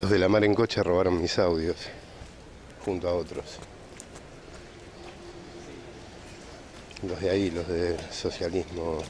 Los de la mar en coche robaron mis audios, junto a otros. Los de ahí, los de socialismo